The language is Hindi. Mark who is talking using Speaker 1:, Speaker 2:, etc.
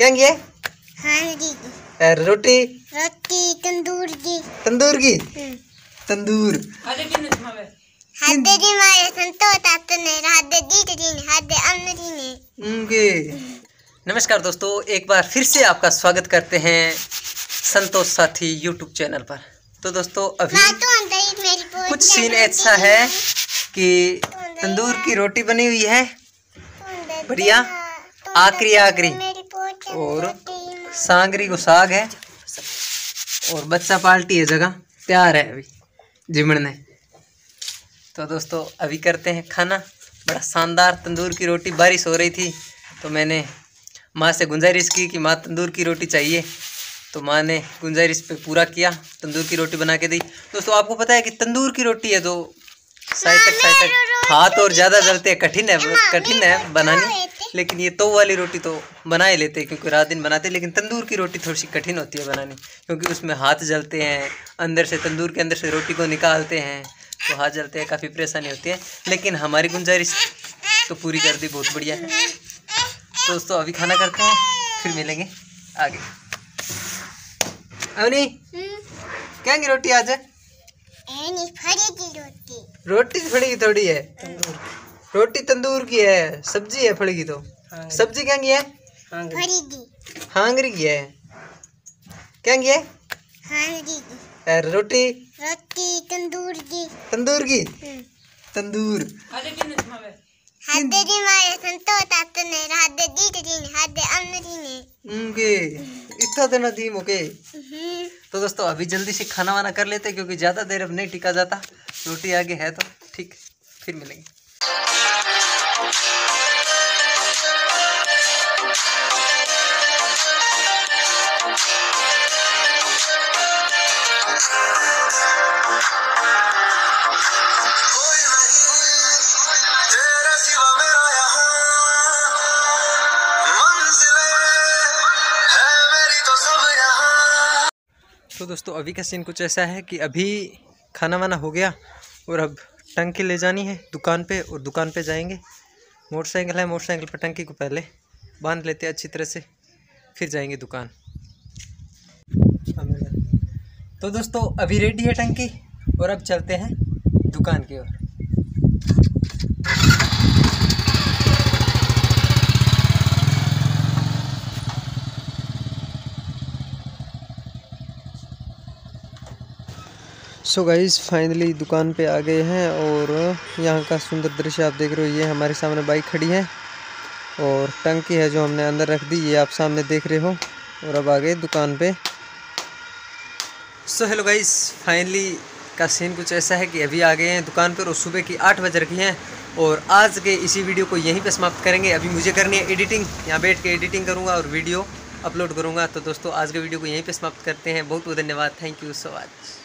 Speaker 1: क्या ये
Speaker 2: हाँ जी।
Speaker 1: रोटी?
Speaker 2: रोटी तंदूर की।
Speaker 1: तंदूर की?
Speaker 2: हम्म।
Speaker 1: तंदूर। नमस्कार दोस्तों एक बार फिर से आपका स्वागत करते हैं संतोष साथी यूट्यूब चैनल पर। तो दोस्तों अभी
Speaker 2: तो अंदर मेरी पोत
Speaker 1: कुछ सीन ऐसा है कि तंदूर की रोटी बनी हुई है। बढ़िया। आखिरी आखिरी। और सांगरी को साग है। और बच्चा पाल्टी है जगह। तैयार है अभी जिमड़ने तो दोस्तों अभी करते हैं खाना। बड़ा शानदार तंदूर की रोटी। बारिश हो रही थी तो मैंने माँ से गुंजारिश की कि माँ तंदूर की रोटी चाहिए। तो माँ ने गुंजारिश पे पूरा किया तंदूर की रोटी बना के दी। दोस्तों आपको पता है कि तंदूर की रोटी है जो साइड तक साइड तक हाथ और ज़्यादा जलते हैं। कठिन है कठिन है बनानी। लेकिन ये तो वाली रोटी तो बना ही लेते हैं क्योंकि रात दिन बनाते हैं लेकिन तंदूर की रोटी थोड़ी सी कठिन होती है बनानी क्योंकि उसमें हाथ जलते हैं अंदर से तंदूर के अंदर से रोटी को निकालते हैं तो हाथ जलते हैं काफ़ी परेशानी होती है। लेकिन हमारी गुंजारिश तो पूरी कर दी बहुत बढ़िया है। तो दोस्तों अभी खाना करते हैं फिर मिलेंगे आगे। अवनी क्या रोटी आज?
Speaker 2: रोटी।
Speaker 1: रोटी फड़ी थोड़ी है। रोटी तंदूर की है सब्ज़ी है फड़ी की तो सब्ज़ी क्या की है? हांगरी। की है। क्या की है? रोटी?
Speaker 2: रोटी तंदूर जी
Speaker 1: तंदूर की?
Speaker 2: हम्म।
Speaker 1: तंदूर। इतना देना थी मुके। तो दोस्तों अभी जल्दी से खाना वाना कर लेते हैं क्योंकि ज़्यादा देर अब नहीं टिका जाता। रोटी आगे है तो ठीक फिर मिलेंगे।
Speaker 3: तो
Speaker 1: दोस्तों, अभी का सीन कुछ ऐसा है कि अभी खाना वाना हो गया और अब टंकी ले जानी है दुकान पे और दुकान पे जाएँगे। मोटरसाइकिल है, मोटरसाइकिल पर टंकी को पहले बाँध लेते हैं अच्छी तरह से, फिर जाएँगे दुकान। तो दोस्तों, अभी रेडी है टंकी और अब चलते हैं दुकान की ओर। सो गाइज़ फाइनली दुकान पे आ गए हैं और यहाँ का सुंदर दृश्य आप देख रहे हो, ये हमारे सामने बाइक खड़ी है और टंकी है जो हमने अंदर रख दी, ये आप सामने देख रहे हो और अब आ गए दुकान पे। सो हेलो गाइज़ फाइनली का सीन कुछ ऐसा है कि अभी आ गए हैं दुकान पर और सुबह की आठ बज रखी हैं और आज के इसी वीडियो को यहीं पे समाप्त करेंगे। अभी मुझे करनी है एडिटिंग यहाँ बैठ के एडिटिंग करूँगा और वीडियो अपलोड करूँगा। तो दोस्तों, आज के वीडियो को यहीं पे समाप्त करते हैं। बहुत बहुत धन्यवाद। Thank you so much